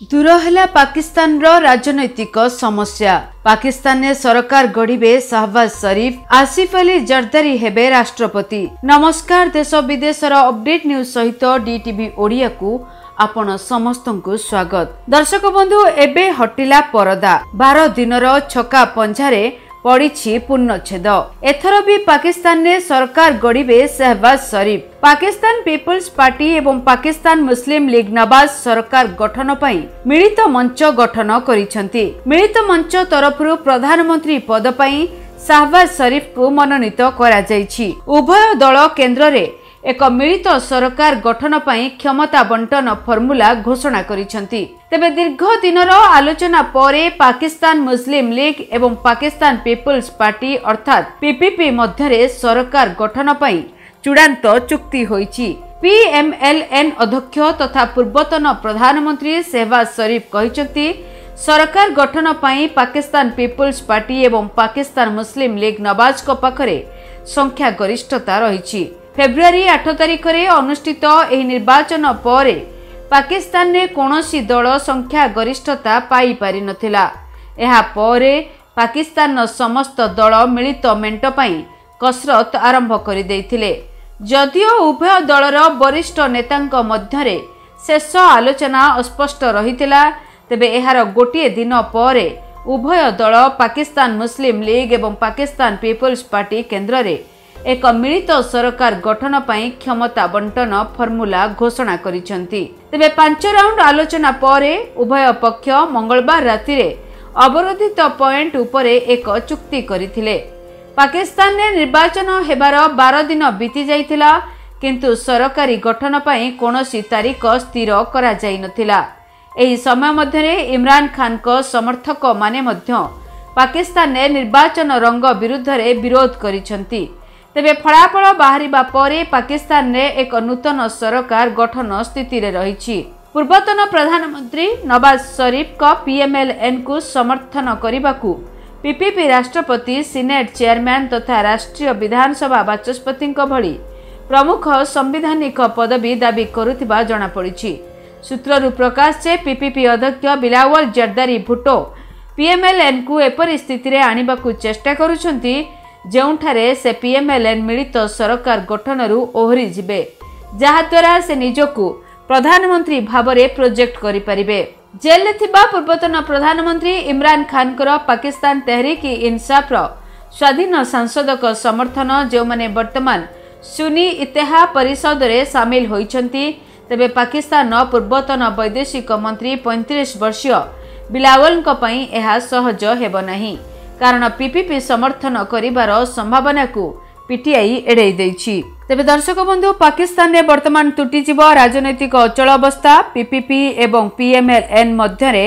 ଦୂର ହେଲା ପାକିସ୍ତାନର ରାଜନୈତିକ ସମସ୍ୟା। ପାକିସ୍ତାନରେ ସରକାର ଗଢିବେ ଶାହବାଜ ସରିଫ ଆସିଫ ଅଲି ଜର୍ଦାରୀ ହେବେ ରାଷ୍ଟ୍ରପତି। ନମସ୍କାର ଦେଶ ବିଦେଶର ଅପଡେଟ୍ ନ୍ୟୁଜ୍ ସହିତ ଡିଟିଭି ଓଡ଼ିଆକୁ ଆପଣ ସମସ୍ତଙ୍କୁ ସ୍ୱାଗତ। ଦର୍ଶକ ବନ୍ଧୁ ଏବେ ହଟିଲା ପରଦା। ବାର ଦିନର ଛକା ପଞ୍ଝାରେ ପଡ଼ିଛି ପୂର୍ଣ୍ଣଚ୍ଛେଦ ଏଥର ବି ପାକିସ୍ତାନରେ ସରକାର ଗଢିବେ ସେହବାଜ ସରିଫ। ପାକିସ୍ତାନ ପିପୁଲ୍ସ ପାର୍ଟି ଏବଂ ପାକିସ୍ତାନ ମୁସଲିମ ଲିଗ ନବାଜ ସରକାର ଗଠନ ପାଇଁ ମିଳିତ ମଞ୍ଚ ଗଠନ କରିଛନ୍ତି। ମିଳିତ ମଞ୍ଚ ତରଫରୁ ପ୍ରଧାନମନ୍ତ୍ରୀ ପଦ ପାଇଁ ଶାହବାଜ ସରିଫଙ୍କୁ ମନୋନୀତ କରାଯାଇଛି। ଉଭୟ ଦଳ କେନ୍ଦ୍ରରେ ଏକ ମିଳିତ ସରକାର ଗଠନ ପାଇଁ କ୍ଷମତା ବଣ୍ଟନ ଫର୍ମୁଲା ଘୋଷଣା କରିଛନ୍ତି। ତେବେ ଦୀର୍ଘ ଦିନର ଆଲୋଚନା ପରେ ପାକିସ୍ତାନ ମୁସଲିମ ଲିଗ ଏବଂ ପାକିସ୍ତାନ ପିପୁଲ୍ସ ପାର୍ଟି ଅର୍ଥାତ୍ ପିପିପି ମଧ୍ୟରେ ସରକାର ଗଠନ ପାଇଁ ଚୂଡ଼ାନ୍ତ ଚୁକ୍ତି ହୋଇଛି। ପିଏମଏଲଏନ ଅଧ୍ୟକ୍ଷ ତଥା ପୂର୍ବତନ ପ୍ରଧାନମନ୍ତ୍ରୀ ସେହବାଜ ସରିଫ କହିଛନ୍ତି ସରକାର ଗଠନ ପାଇଁ ପାକିସ୍ତାନ ପିପୁଲ୍ସ ପାର୍ଟି ଏବଂ ପାକିସ୍ତାନ ମୁସଲିମ ଲିଗ ନବାଜଙ୍କ ପାଖରେ ସଂଖ୍ୟା ଗରିଷ୍ଠତା ରହିଛି। ଫେବୃଆରୀ ଆଠ ତାରିଖରେ ଅନୁଷ୍ଠିତ ଏହି ନିର୍ବାଚନ ପରେ ପାକିସ୍ତାନରେ କୌଣସି ଦଳ ସଂଖ୍ୟା ଗରିଷ୍ଠତା ପାଇପାରିନଥିଲା ଏହା ପରେ ପାକିସ୍ତାନର ସମସ୍ତ ଦଳ ମିଳିତ ମେଣ୍ଟ ପାଇଁ କସରତ ଆରମ୍ଭ କରିଦେଇଥିଲେ। ଯଦିଓ ଉଭୟ ଦଳର ବରିଷ୍ଠ ନେତାଙ୍କ ମଧ୍ୟରେ ଶେଷ ଆଲୋଚନା ଅସ୍ପଷ୍ଟ ରହିଥିଲା ତେବେ ଏହାର ଗୋଟିଏ ଦିନ ପରେ ଉଭୟ ଦଳ ପାକିସ୍ତାନ ମୁସଲିମ ଲିଗ୍ ଏବଂ ପାକିସ୍ତାନ ପିପୁଲ୍ସ ପାର୍ଟି କେନ୍ଦ୍ରରେ ଏକ ମିଳିତ ସରକାର ଗଠନ ପାଇଁ କ୍ଷମତା ବଣ୍ଟନ ଫର୍ମୁଲା ଘୋଷଣା କରିଛନ୍ତି। ତେବେ ପାଞ୍ଚ ରାଉଣ୍ଡ ଆଲୋଚନା ପରେ ଉଭୟ ପକ୍ଷ ମଙ୍ଗଳବାର ରାତିରେ ଅବରୋଧିତ ପଏଣ୍ଟ ଉପରେ ଏକ ଚୁକ୍ତି କରିଥିଲେ। ପାକିସ୍ତାନରେ ନିର୍ବାଚନ ହେବାର ବାର ଦିନ ବିତି ଯାଇଥିଲା କିନ୍ତୁ ସରକାରୀ ଗଠନ ପାଇଁ କୌଣସି ତାରିଖ ସ୍ଥିର କରାଯାଇନଥିଲା। ଏହି ସମୟ ମଧ୍ୟରେ ଇମ୍ରାନ ଖାନଙ୍କ ସମର୍ଥକମାନେ ମଧ୍ୟ ପାକିସ୍ତାନରେ ନିର୍ବାଚନ ରଙ୍ଗ ବିରୁଦ୍ଧରେ ବିରୋଧ କରିଛନ୍ତି। ତେବେ ଫଳାଫଳ ବାହାରିବା ପରେ ପାକିସ୍ତାନରେ ଏକ ନୂତନ ସରକାର ଗଠନ ସ୍ଥିତିରେ ରହିଛି। ପୂର୍ବତନ ପ୍ରଧାନମନ୍ତ୍ରୀ ନବାଜ ସରିଫଙ୍କ ପିଏମଏଲଏନକୁ ସମର୍ଥନ କରିବାକୁ ପିପିପି ରାଷ୍ଟ୍ରପତି ସିନେଟ୍ ଚେୟାରମ୍ୟାନ୍ ତଥା ରାଷ୍ଟ୍ରୀୟ ବିଧାନସଭା ବାଚସ୍ପତିଙ୍କ ଭଳି ପ୍ରମୁଖ ସାମ୍ବିଧାନିକ ପଦବୀ ଦାବି କରୁଥିବା ଜଣାପଡ଼ିଛି। ସୂତ୍ରରୁ ପ୍ରକାଶ ଯେ ପିପିପି ଅଧ୍ୟକ୍ଷ ବିଲାୱଲ ଜର୍ଦାରୀ ଭୁଟୋ ପିଏମଏଲଏନକୁ ଏପରି ସ୍ଥିତିରେ ଆଣିବାକୁ ଚେଷ୍ଟା କରୁଛନ୍ତି ଯେଉଁଠାରେ ସେ ପିଏମଏଲଏନ ମିଳିତ ସରକାର ଗଠନରୁ ଓହରିଯିବେ ଯାହାଦ୍ୱାରା ସେ ନିଜକୁ ପ୍ରଧାନମନ୍ତ୍ରୀ ଭାବରେ ପ୍ରୋଜେକ୍ଟ କରିପାରିବେ। ଜେଲରେ ଥିବା ପୂର୍ବତନ ପ୍ରଧାନମନ୍ତ୍ରୀ ଇମ୍ରାନ ଖାନଙ୍କର ପାକିସ୍ତାନ ତେହରିକ ଇନସାଫର ସ୍ୱାଧୀନ ସାଂସଦଙ୍କ ସମର୍ଥନ ଯେଉଁମାନେ ବର୍ତ୍ତମାନ ସୁନି ଇତେହା ପରିଷଦରେ ସାମିଲ ହୋଇଛନ୍ତି ତେବେ ପାକିସ୍ତାନର ପୂର୍ବତନ ବୈଦେଶିକ ମନ୍ତ୍ରୀ ପଇଁତିରିଶ ବର୍ଷୀୟ ବିଲାୱଲଙ୍କ ପାଇଁ ଏହା ସହଜ ହେବ ନାହିଁ। କାରଣ ପିପିପି ସମର୍ଥନ କରିବାର ସମ୍ଭାବନାକୁ ପିଟିଆଇ ଏଡ଼େଇ ଦେଇଛି। ତେବେ ଦର୍ଶକ ବନ୍ଧୁ ପାକିସ୍ତାନରେ ବର୍ତ୍ତମାନ ତୁଟିଯିବ ରାଜନୈତିକ ଅଚଳ ଅବସ୍ଥା। ପିପିପି ଏବଂ ପିଏମଏଲଏନ ମଧ୍ୟରେ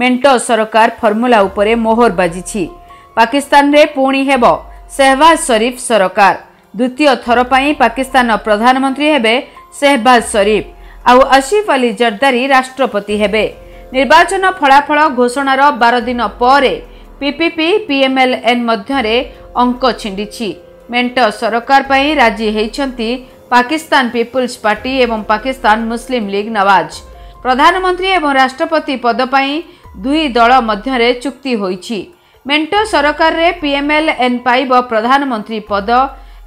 ମେଣ୍ଟ ସରକାର ଫର୍ମୁଲା ଉପରେ ମୋହର ବାଜିଛି। ପାକିସ୍ତାନରେ ପୁଣି ହେବ ସେହବାଜ ସରିଫ ସରକାର। ଦ୍ୱିତୀୟ ଥର ପାଇଁ ପାକିସ୍ତାନର ପ୍ରଧାନମନ୍ତ୍ରୀ ହେବେ ସେହବାଜ ସରିଫ ଆଉ ଆସିଫ ଅଲି ଜର୍ଦାରୀ ରାଷ୍ଟ୍ରପତି ହେବେ। ନିର୍ବାଚନ ଫଳାଫଳ ଘୋଷଣାର ବାର ଦିନ ପରେ ପିପିପି ପିଏମଏଲଏନ ମଧ୍ୟରେ ଅଙ୍କ ଛିଣ୍ଡିଛି। ମେଣ୍ଟ ସରକାର ପାଇଁ ରାଜି ହୋଇଛନ୍ତି ପାକିସ୍ତାନ ପିପୁଲ୍ସ ପାର୍ଟି ଏବଂ ପାକିସ୍ତାନ ମୁସଲିମ ଲିଗ ନୱାଜ। ପ୍ରଧାନମନ୍ତ୍ରୀ ଏବଂ ରାଷ୍ଟ୍ରପତି ପଦ ପାଇଁ ଦୁଇ ଦଳ ମଧ୍ୟରେ ଚୁକ୍ତି ହୋଇଛି। ମେଣ୍ଟ ସରକାରରେ ପିଏମଏଲଏନ ପାଇବ ପ୍ରଧାନମନ୍ତ୍ରୀ ପଦ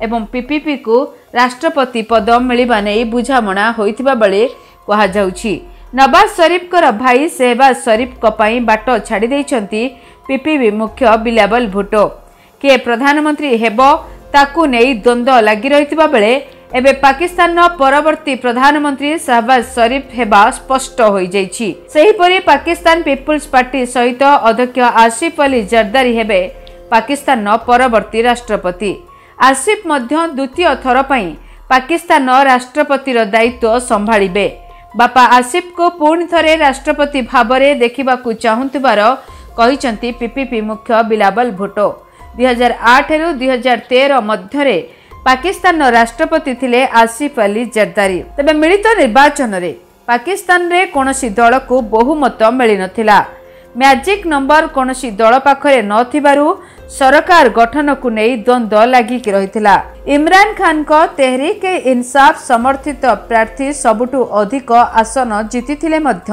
ଏବଂ ପିପିପିକୁ ରାଷ୍ଟ୍ରପତି ପଦ ମିଳିବା ନେଇ ବୁଝାମଣା ହୋଇଥିବା ବେଳେ କୁହାଯାଉଛି ନବାଜ ସରିଫଙ୍କର ଭାଇ ସେହବାଜ ସରିଫଙ୍କ ପାଇଁ ବାଟ ଛାଡ଼ି ଦେଇଛନ୍ତି ପିପିପି ମୁଖ୍ୟ ବିଲାବଲ ଭୁଟୋ। କିଏ ପ୍ରଧାନମନ୍ତ୍ରୀ ହେବ ତାକୁ ନେଇ ଦ୍ୱନ୍ଦ୍ୱ ଲାଗି ରହିଥିବା ବେଳେ ଏବେ ପାକିସ୍ତାନର ପରବର୍ତ୍ତୀ ପ୍ରଧାନମନ୍ତ୍ରୀ ଶାହବାଜ ସରିଫ ହେବା ସ୍ପଷ୍ଟ ହୋଇଯାଇଛି। ସେହିପରି ପାକିସ୍ତାନ ପିପୁଲ୍ସ ପାର୍ଟି ସହିତ ଅଧ୍ୟକ୍ଷ ଆସିଫ ଅଲି ଜର୍ଦାରୀ ହେବେ ପାକିସ୍ତାନର ପରବର୍ତ୍ତୀ ରାଷ୍ଟ୍ରପତି। ଆସିଫ ମଧ୍ୟ ଦ୍ୱିତୀୟ ଥର ପାଇଁ ପାକିସ୍ତାନର ରାଷ୍ଟ୍ରପତିର ଦାୟିତ୍ୱ ସମ୍ଭାଳିବେ। ବାପା ଆସିଫଙ୍କୁ ପୁଣି ଥରେ ରାଷ୍ଟ୍ରପତି ଭାବରେ ଦେଖିବାକୁ ଚାହୁଁଥିବାର କହିଛନ୍ତି ପିପିପି ମୁଖ୍ୟ ବିଲାବଲ ଭୁଟୋ। ଦୁଇହଜାର ଆଠରୁ ଦୁଇହଜାର ତେର ମଧ୍ୟରେ ପାକିସ୍ତାନର ରାଷ୍ଟ୍ରପତି ଥିଲେ ଆସିଫ ଅଲି ଜର୍ଦାରୀ। ତେବେ ମିଳିତ ନିର୍ବାଚନରେ ପାକିସ୍ତାନରେ କୌଣସି ଦଳକୁ ବହୁମତ ମିଳିନଥିଲା। ମ୍ୟାଜିକ୍ ନମ୍ବର କୌଣସି ଦଳ ପାଖରେ ନଥିବାରୁ ସରକାର ଗଠନକୁ ନେଇ ଦ୍ୱନ୍ଦ୍ୱ ଲାଗିକି ରହିଥିଲା। ଇମ୍ରାନ ଖାନଙ୍କ ତେହରିକ ଇନସାଫ ସମର୍ଥିତ ପ୍ରାର୍ଥୀ ସବୁଠୁ ଅଧିକ ଆସନ ଜିତିଥିଲେ ମଧ୍ୟ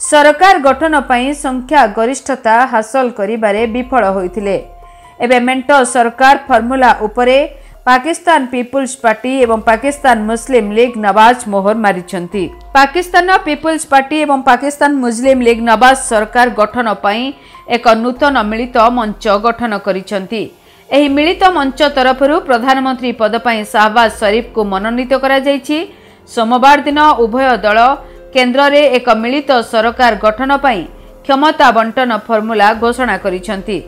ସରକାର ଗଠନ ପାଇଁ ସଂଖ୍ୟା ଗରିଷ୍ଠତା ହାସଲ କରିବାରେ ବିଫଳ ହୋଇଥିଲେ। ଏବେ ମେଣ୍ଟ ସରକାର ଫର୍ମୁଲା ଉପରେ ପାକିସ୍ତାନ ପିପୁଲ୍ସ ପାର୍ଟି ଏବଂ ପାକିସ୍ତାନ ମୁସଲିମ ଲିଗ୍ ନୱାଜ ମୋହର ମାରିଛନ୍ତି। ପାକିସ୍ତାନ ପିପୁଲ୍ସ ପାର୍ଟି ଏବଂ ପାକିସ୍ତାନ ମୁସଲିମ ଲିଗ୍ ନୱାଜ ସରକାର ଗଠନ ପାଇଁ ଏକ ନୂତନ ମିଳିତ ମଞ୍ଚ ଗଠନ କରିଛନ୍ତି। ଏହି ମିଳିତ ମଞ୍ଚ ତରଫରୁ ପ୍ରଧାନମନ୍ତ୍ରୀ ପଦ ପାଇଁ ଶାହବାଜ ସରିଫଙ୍କୁ ମନୋନୀତ କରାଯାଇଛି। ସୋମବାର ଦିନ ଉଭୟ ଦଳ କେନ୍ଦ୍ରରେ ଏକ ମିଳିତ ସରକାର ଗଠନ ପାଇଁ କ୍ଷମତା ବଣ୍ଟନ ଫର୍ମୁଲା ଘୋଷଣା କରିଛନ୍ତି।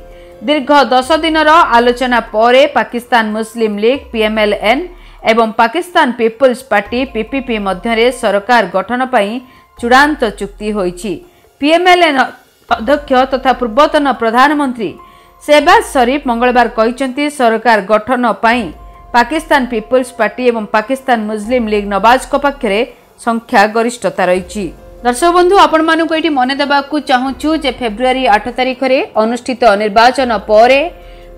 ଦୀର୍ଘ ଦଶ ଦିନର ଆଲୋଚନା ପରେ ପାକିସ୍ତାନ ମୁସଲିମ ଲିଗ୍ ପିଏମ୍ଏଲ୍ଏନ୍ ଏବଂ ପାକିସ୍ତାନ ପିପୁଲ୍ସ ପାର୍ଟି ପିପିପି ମଧ୍ୟରେ ସରକାର ଗଠନ ପାଇଁ ଚୂଡ଼ାନ୍ତ ଚୁକ୍ତି ହୋଇଛି। ପିଏମ୍ଏଲ୍ଏନ୍ ଅଧ୍ୟକ୍ଷ ତଥା ପୂର୍ବତନ ପ୍ରଧାନମନ୍ତ୍ରୀ ସେବାଜ ସରିଫ ମଙ୍ଗଳବାର କହିଛନ୍ତି ସରକାର ଗଠନ ପାଇଁ ପାକିସ୍ତାନ ପିପୁଲ୍ସ ପାର୍ଟି ଏବଂ ପାକିସ୍ତାନ ମୁସଲିମ ଲିଗ୍ ନବାଜଙ୍କ ପକ୍ଷରେ ସଂଖ୍ୟା ଗରିଷ୍ଠତା ରହିଛି। ଦର୍ଶକ ବନ୍ଧୁ ଆପଣମାନଙ୍କୁ ଏଠି ମନେ ଦେବାକୁ ଚାହୁଁଛୁ ଯେ ଫେବୃଆରୀ ଆଠ ତାରିଖରେ ଅନୁଷ୍ଠିତ ନିର୍ବାଚନ ପରେ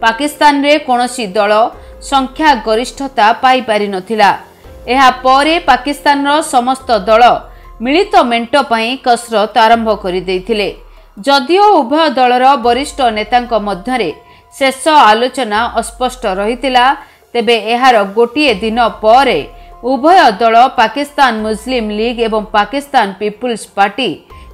ପାକିସ୍ତାନରେ କୌଣସି ଦଳ ସଂଖ୍ୟା ଗରିଷ୍ଠତା ପାଇପାରିନଥିଲା ଏହାପରେ ପାକିସ୍ତାନର ସମସ୍ତ ଦଳ ମିଳିତ ମେଣ୍ଟ ପାଇଁ କସରତ ଆରମ୍ଭ କରିଦେଇଥିଲେ। ଯଦିଓ ଉଭୟ ଦଳର ବରିଷ୍ଠ ନେତାଙ୍କ ମଧ୍ୟରେ ଶେଷ ଆଲୋଚନା ଅସ୍ପଷ୍ଟ ରହିଥିଲା ତେବେ ଏହାର ଗୋଟିଏ ଦିନ ପରେ ଉଭୟ ଦଳ ପାକିସ୍ତାନ ମୁସଲିମ ଲିଗ୍ ଏବଂ ପାକିସ୍ତାନ ପିପୁଲ୍ସ ପାର୍ଟି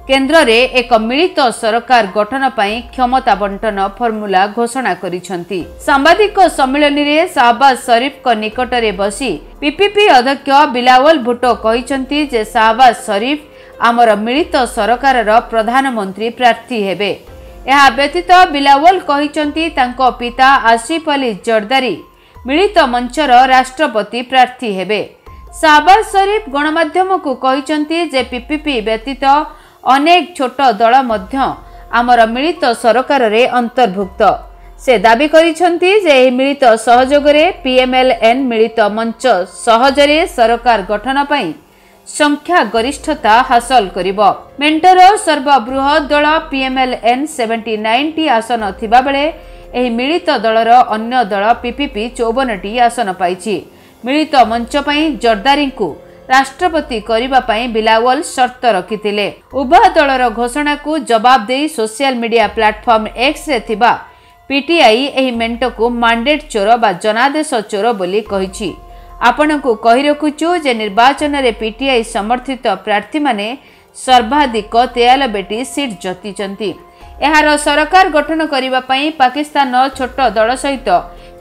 କେନ୍ଦ୍ରରେ ଏକ ମିଳିତ ସରକାର ଗଠନ ପାଇଁ କ୍ଷମତା ବଣ୍ଟନ ଫର୍ମୁଲା ଘୋଷଣା କରିଛନ୍ତି। ସାମ୍ବାଦିକ ସମ୍ମିଳନୀରେ ଶାହବାଜ ସରିଫଙ୍କ ନିକଟରେ ବସି ପିପିପି ଅଧ୍ୟକ୍ଷ ବିଲାୱଲ ଭୁଟୋ କହିଛନ୍ତି ଯେ ଶାହବାଜ ସରିଫ ଆମର ମିଳିତ ସରକାରର ପ୍ରଧାନମନ୍ତ୍ରୀ ପ୍ରାର୍ଥୀ ହେବେ। ଏହା ବ୍ୟତୀତ ବିଲାୱଲ କହିଛନ୍ତି ତାଙ୍କ ପିତା ଆସିଫ ଅଲି ଜର୍ଦାରୀ ମିଳିତ ମଞ୍ଚର ରାଷ୍ଟ୍ରପତି ପ୍ରାର୍ଥୀ ହେବେ। ଶାହବାଜ ସରିଫ ଗଣମାଧ୍ୟମକୁ କହିଛନ୍ତି ଯେ ପିପିପି ବ୍ୟତୀତ ଅନେକ ଛୋଟ ଦଳ ମଧ୍ୟ ଆମର ମିଳିତ ସରକାରରେ ଅନ୍ତର୍ଭୁକ୍ତ। ସେ ଦାବି କରିଛନ୍ତି ଯେ ଏହି ମିଳିତ ସହଯୋଗରେ ପିଏମ୍ଏଲ୍ଏନ୍ ମିଳିତ ମଞ୍ଚ ସହଜରେ ସରକାର ଗଠନ ପାଇଁ ସଂଖ୍ୟା ଗରିଷ୍ଠତା ହାସଲ କରିବ। ମେଣ୍ଟର ସର୍ବବୃହତ ଦଳ ପିଏମ୍ଏଲ୍ଏନ୍ ସେଭେଣ୍ଟି ନାଇନ୍ଟି ଆସନ ଥିବାବେଳେ ଏହି ମିଳିତ ଦଳର ଅନ୍ୟ ଦଳ ପିପିପି ଚଉବନଟି ଆସନ ପାଇଛି। ମିଳିତ ମଞ୍ଚ ପାଇଁ ଜର୍ଦାରୀଙ୍କୁ ରାଷ୍ଟ୍ରପତି କରିବା ପାଇଁ ବିଲାୱଲ ସର୍ତ୍ତ ରଖିଥିଲେ। ଉଭୟ ଦଳର ଘୋଷଣାକୁ ଜବାବ ଦେଇ ସୋସିଆଲ ମିଡିଆ ପ୍ଲାଟଫର୍ମ ଏକ୍ସରେ ଥିବା ପିଟିଆଇ ଏହି ମେଣ୍ଟକୁ ମାଣ୍ଡେଟ୍ ଚୋର ବା ଜନାଦେଶ ଚୋର ବୋଲି କହିଛି। ଆପଣଙ୍କୁ କହି ରଖୁଛୁ ଯେ ନିର୍ବାଚନରେ ପିଟିଆଇ ସମର୍ଥିତ ପ୍ରାର୍ଥୀମାନେ ସର୍ବାଧିକ ତେୟାଲବେଟି ସିଟ୍ ଜିତିଛନ୍ତି। ଏହାର ସରକାର ଗଠନ କରିବା ପାଇଁ ପାକିସ୍ତାନର ଛୋଟ ଦଳ ସହିତ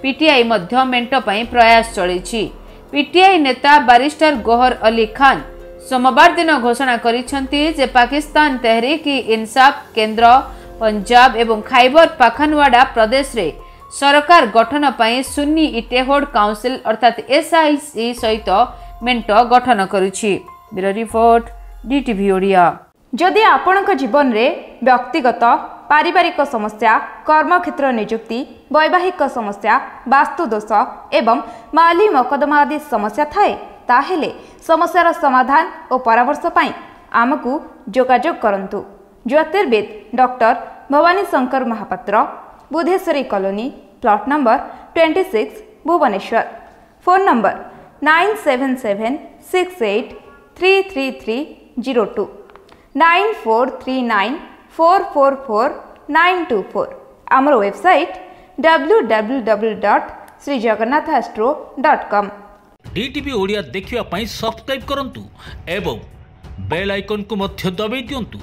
ପିଟିଆଇ ମଧ୍ୟ ମେଣ୍ଟ ପାଇଁ ପ୍ରୟାସ ଚଳିଛି ପିଟିଆଇ ନେତା ବାରିଷ୍ଟର ଗୋହର ଅଲି ଖାନ୍ ସୋମବାର ଦିନ ଘୋଷଣା କରିଛନ୍ତି ଯେ ପାକିସ୍ତାନ ତେହରିକ ଇନସାଫ କେନ୍ଦ୍ର ପଞ୍ଜାବ ଏବଂ ଖାଇବର ପାଖାନୱାଡା ପ୍ରଦେଶରେ ସରକାର ଗଠନ ପାଇଁ ସୁନ୍ନି ଇଟେହୋଡ କାଉନସିଲ ଅର୍ଥାତ୍ ଏସ୍ଆଇସି ସହିତ ମେଣ୍ଟ ଗଠନ କରୁଛି ରିପୋର୍ଟ ଡିଟିଭି ଓଡ଼ିଆ ଯଦି ଆପଣଙ୍କ ଜୀବନରେ ବ୍ୟକ୍ତିଗତ ପାରିବାରିକ ସମସ୍ୟା କର୍ମକ୍ଷେତ୍ର ନିଯୁକ୍ତି ବୈବାହିକ ସମସ୍ୟା ବାସ୍ତୁଦୋଷ ଏବଂ ମାଲି ମକଦ୍ଦମା ଆଦି ସମସ୍ୟା ଥାଏ ତାହେଲେ ସମସ୍ୟାର ସମାଧାନ ଓ ପରାମର୍ଶ ପାଇଁ ଆମକୁ ଯୋଗାଯୋଗ କରନ୍ତୁ ଜ୍ୟୋତିର୍ବିଦ doctor Bhabani Shankar Mohapatra Budheswari colony plot number twenty six Bhubaneswar phone number nine seven seven six eight three three three zero two 9439444924 আমার ওয়েবসাইট www.srijagannathastro.com ডিটিভি ওড়িয়া দেখিবা পাই সাবস্ক্রাইব করন্তু এবং বেল আইকনকু মধ্য দবাই দিয়ন্তু।